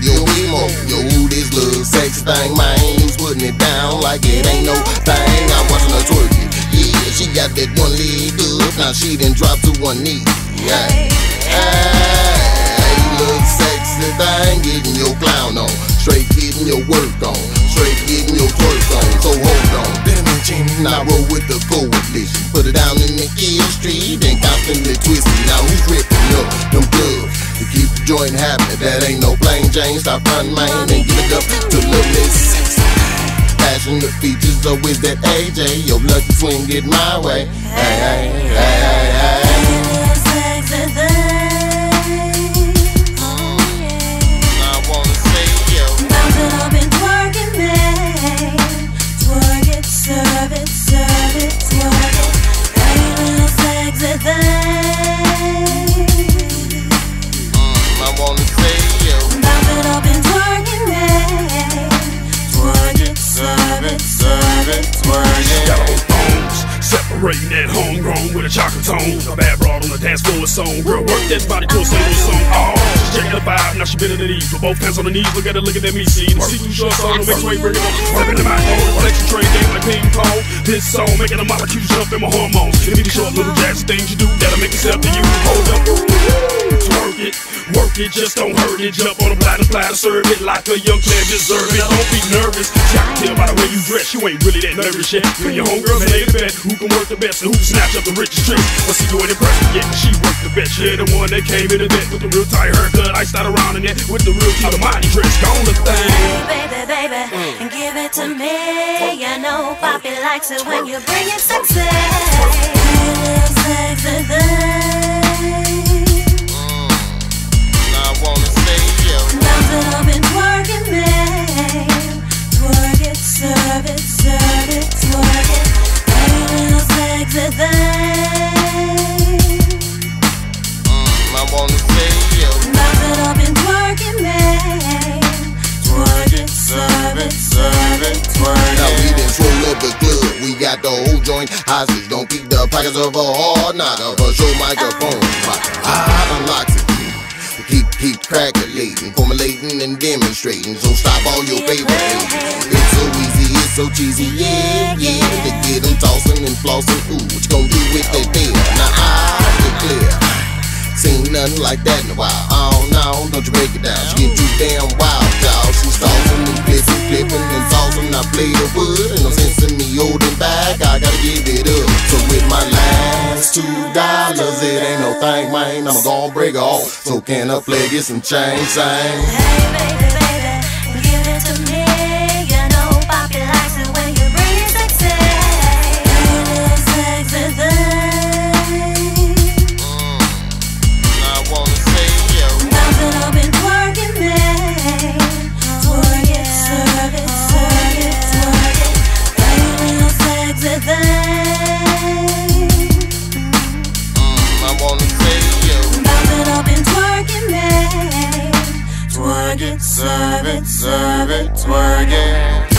yo we emo, yo this little sexy thing, my Who's putting it down like it ain't no thing? I'm watching her twerk it. Yeah, she got that one leg up, now she done dropped to one knee. Yeah. Hey, look sexy thing, getting your clown on, straight getting your work on, straight getting your twerk on. So hold on, I roll with the coalition, put it down in the kill street and constantly twisting. Now who's ripping up them gloves to keep the joint happening? That ain't no plain Jane, stop front man and give it up to little Miss. Passion, the features, is that AJ? Your lucky swing, get my way. Hey, hey, hey, hey. Twerk it. Got on thongs, separating that homegrown with a chocolate tone. A bad broad on the dance floor is song. Girl, work that body to a single song. Oh, she's checking the vibe, now she been on the knees. With both hands on the knees, look at her, looking at me. See, the see-through shorts on, the mix way, bring it on. Stepping in my own collection train game like ping pong. This song making the molecules jump in my hormones. Give me the short little jazzy things you do that'll make itself to you. Hold up, twerk it, work it, just don't hurt it. Jump on the platter, platter, serve it like a young player deserve it. Don't be nervous, I can tell by the way you dress, you ain't really that nervous yet. When your homegirls made the bet, who can work the best and who can snatch up the richest tricks. But see, you ain't impressed yet, she worked the best. Yeah, the one that came in the bed with the real tight haircut, iced out around in it with the real mighty dress. Gone the thing. Baby, baby, and give it to me. You know, Poppy likes it when you bring it sexy. Pockets of a hard of a show microphone. I unlocks it. Keep, keep crackulating, formulating and demonstrating. So stop all your favorite. It's so easy, it's so cheesy, yeah, yeah. To get them tossing and flossing. Ooh, what you gonna do with that bill? Now I declare. Seen nothing like that in a while. Oh no, don't you break it down. She get too damn wild, y'all. She tossing and flipping, flipping and tossing. I play the wood and I'm sensing me holding back. I gotta give it up. So with my last two dollars, it ain't no thing, man. I'm gonna break off. So can I play get some change, sang? Hey, baby, baby, give it to me. Twerk it, serve it, serve it, twerk it.